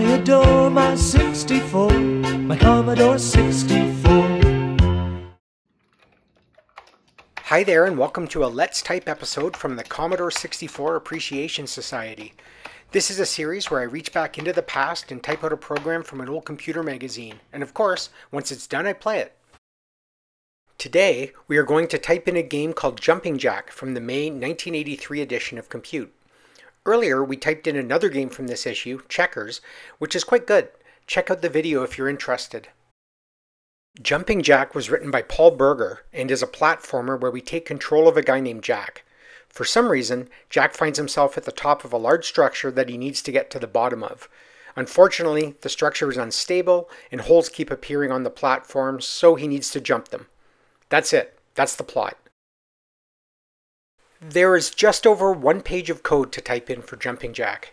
I adore my 64, my Commodore 64. Hi there, and welcome to a Let's Type episode from the Commodore 64 Appreciation Society. This is a series where I reach back into the past and type out a program from an old computer magazine, and of course, once it's done, I play it. Today, we are going to type in a game called Jumping Jack from the May 1983 edition of Compute. Earlier, we typed in another game from this issue, Checkers, which is quite good. Check out the video if you're interested. Jumping Jack was written by Paul Burger and is a platformer where we take control of a guy named Jack. For some reason, Jack finds himself at the top of a large structure that he needs to get to the bottom of. Unfortunately, the structure is unstable and holes keep appearing on the platform, so he needs to jump them. That's it. That's the plot. There is just over one page of code to type in for Jumping Jack.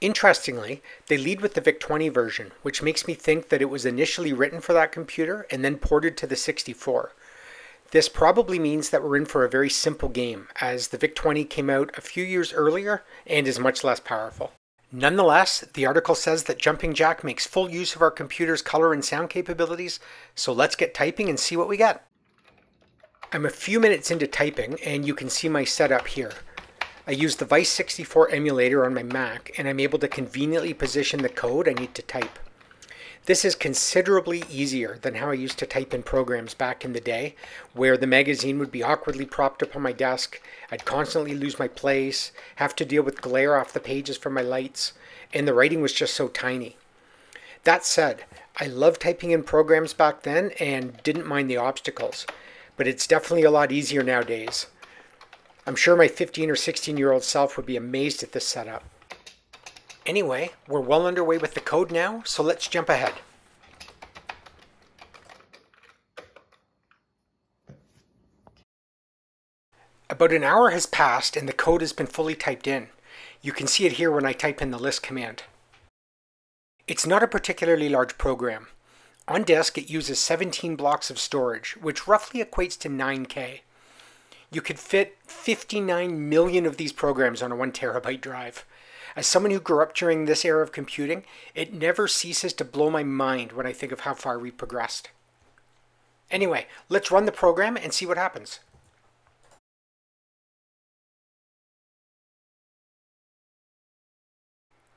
Interestingly, they lead with the VIC-20 version, which makes me think that it was initially written for that computer and then ported to the 64. This probably means that we're in for a very simple game, as the VIC-20 came out a few years earlier and is much less powerful. Nonetheless, the article says that Jumping Jack makes full use of our computer's color and sound capabilities, so let's get typing and see what we get. I'm a few minutes into typing and you can see my setup here. I use the Vice 64 emulator on my Mac and I'm able to conveniently position the code I need to type. This is considerably easier than how I used to type in programs back in the day, where the magazine would be awkwardly propped up on my desk, I'd constantly lose my place, have to deal with glare off the pages from my lights, and the writing was just so tiny. That said, I loved typing in programs back then and didn't mind the obstacles but it's definitely a lot easier nowadays. I'm sure my 15 or 16 year old self would be amazed at this setup. Anyway, we're well underway with the code now, so let's jump ahead. About an hour has passed and the code has been fully typed in. You can see it here when I type in the list command. It's not a particularly large program. On disk, it uses 17 blocks of storage, which roughly equates to 9K. You could fit 59 million of these programs on a 1 terabyte drive. As someone who grew up during this era of computing, it never ceases to blow my mind when I think of how far we progressed. Anyway, let's run the program and see what happens.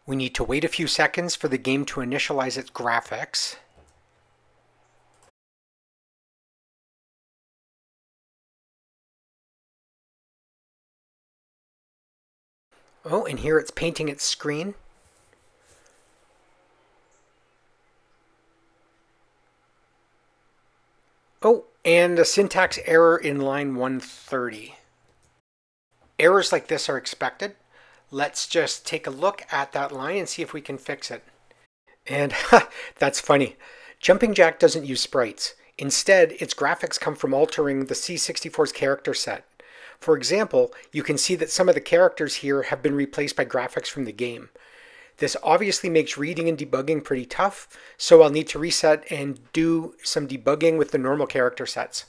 We need to wait a few seconds for the game to initialize its graphics. Oh, and here it's painting its screen. Oh, and a syntax error in line 130. Errors like this are expected. Let's just take a look at that line and see if we can fix it. And that's funny. Jumping Jack doesn't use sprites. Instead, its graphics come from altering the C64's character set. For example, you can see that some of the characters here have been replaced by graphics from the game. This obviously makes reading and debugging pretty tough, so I'll need to reset and do some debugging with the normal character sets.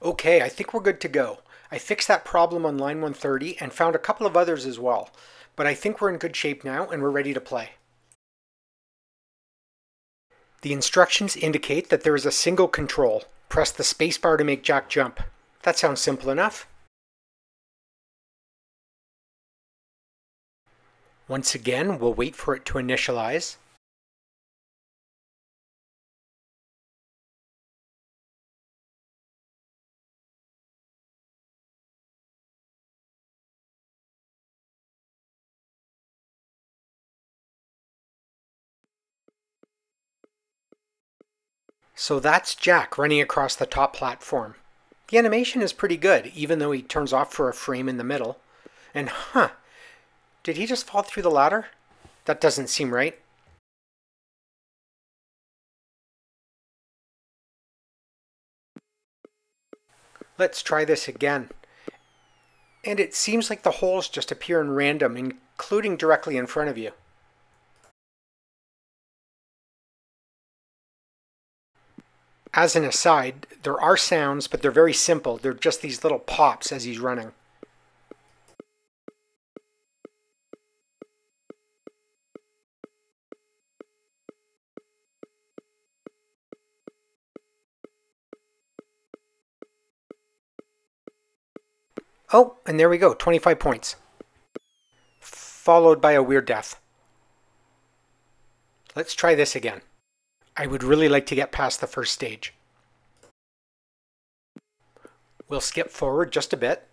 Okay, I think we're good to go. I fixed that problem on line 130 and found a couple of others as well, but I think we're in good shape now and we're ready to play. The instructions indicate that there is a single control, Press the spacebar to make Jack jump. That sounds simple enough. Once again, we'll wait for it to initialize. So that's Jack running across the top platform. The animation is pretty good, even though he turns off for a frame in the middle. And huh, did he just fall through the ladder? That doesn't seem right. Let's try this again. And it seems like the holes just appear in random, including directly in front of you. as an aside, there are sounds, but they're very simple. They're just these little pops as he's running. Oh, and there we go, 25 points. Followed by a weird death. Let's try this again. I would really like to get past the first stage. We'll skip forward just a bit.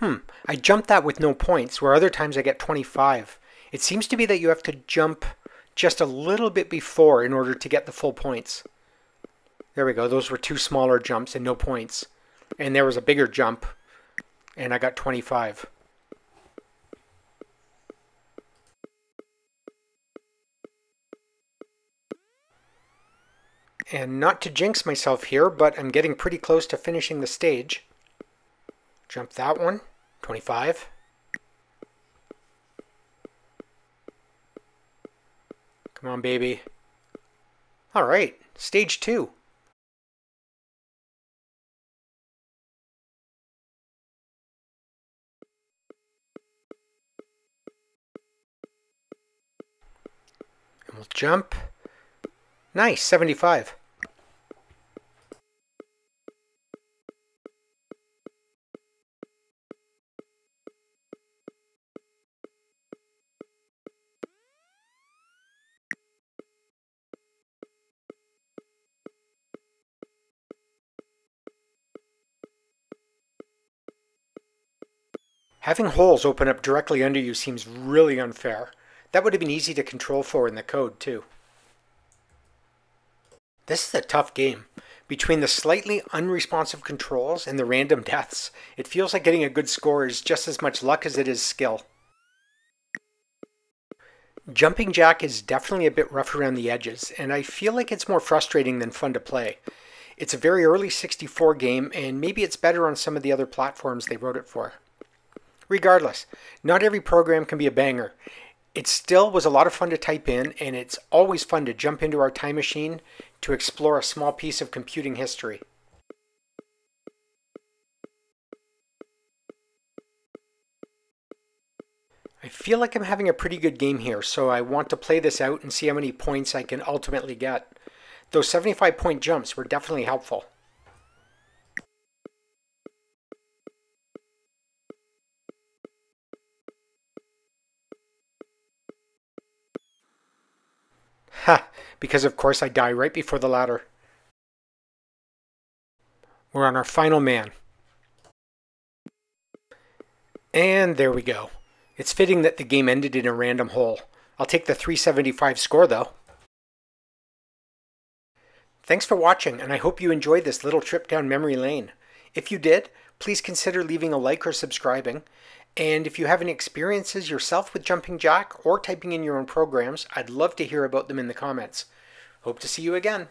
Hmm, I jumped that with no points, where other times I get 25. It seems to be that you have to jump just a little bit before in order to get the full points. There we go, those were two smaller jumps and no points. And there was a bigger jump, and I got 25. And not to jinx myself here, but I'm getting pretty close to finishing the stage. Jump that one, 25. Come on, baby. All right, stage two. And we'll jump. Nice, 75. Having holes open up directly under you seems really unfair. That would have been easy to control for in the code, too. This is a tough game. Between the slightly unresponsive controls and the random deaths, it feels like getting a good score is just as much luck as it is skill. Jumping Jack is definitely a bit rough around the edges, and I feel like it's more frustrating than fun to play. It's a very early 64 game, and maybe it's better on some of the other platforms they wrote it for. Regardless, not every program can be a banger. It still was a lot of fun to type in, and it's always fun to jump into our time machine to explore a small piece of computing history. I feel like I'm having a pretty good game here, so I want to play this out and see how many points I can ultimately get. Those 75 point jumps were definitely helpful. Ha! Because of course I die right before the ladder. We're on our final man. And there we go. It's fitting that the game ended in a random hole. I'll take the 375 score though. Thanks for watching, and I hope you enjoyed this little trip down memory lane. If you did, please consider leaving a like or subscribing. And if you have any experiences yourself with Jumping Jack or typing in your own programs, I'd love to hear about them in the comments. Hope to see you again.